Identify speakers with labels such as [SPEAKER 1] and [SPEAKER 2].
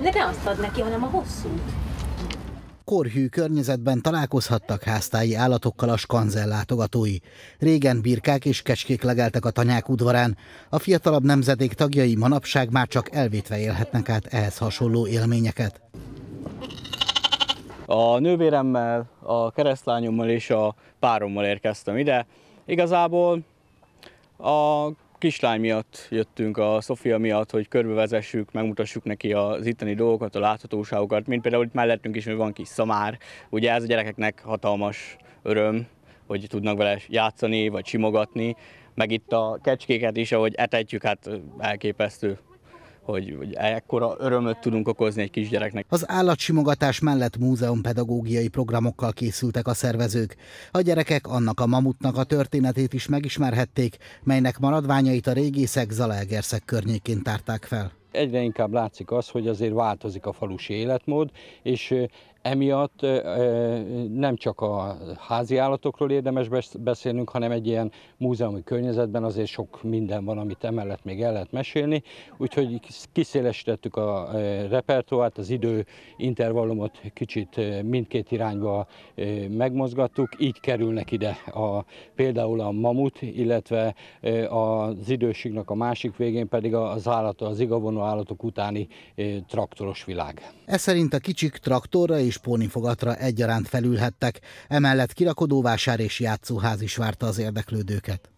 [SPEAKER 1] De ne azt ad neki, hanem a hosszú.
[SPEAKER 2] korhű környezetben találkozhattak háztáji állatokkal a skanzen látogatói. Régen birkák és kecskék legeltek a tanyák udvarán, a fiatalabb nemzedék tagjai manapság már csak elvétve élhetnek át ehhez hasonló élményeket.
[SPEAKER 3] A nővéremmel, a keresztlányommal és a párommal érkeztem ide. Igazából a kislány miatt jöttünk, a Sofia miatt, hogy körbevezessük, megmutassuk neki az itteni dolgokat, a láthatóságokat, mint például itt mellettünk is, hogy van kis szamár. Ugye ez a gyerekeknek hatalmas öröm, hogy tudnak vele játszani, vagy simogatni, meg itt a kecskéket is, ahogy etetjük, hát elképesztő hogy, hogy ekkora örömöt tudunk okozni egy kisgyereknek.
[SPEAKER 2] Az állatsimogatás mellett múzeumpedagógiai programokkal készültek a szervezők. A gyerekek annak a mamutnak a történetét is megismerhették, melynek maradványait a régészek Zalaegerszeg környékén tárták fel.
[SPEAKER 4] Egyre inkább látszik az, hogy azért változik a falusi életmód, és Emiatt nem csak a házi állatokról érdemes beszélnünk, hanem egy ilyen múzeumi környezetben azért sok minden van, amit emellett még el lehet mesélni. Úgyhogy kiszélesítettük a repertoárt, az idő intervallumot kicsit mindkét irányba megmozgattuk. Így kerülnek ide a, például a mamut, illetve az időségnek a másik végén pedig az állat, az igavonó állatok utáni traktoros világ.
[SPEAKER 2] Ez szerint a kicsik traktorra és pónifogatra egyaránt felülhettek, emellett kirakodóvásár és játszóház is várta az érdeklődőket.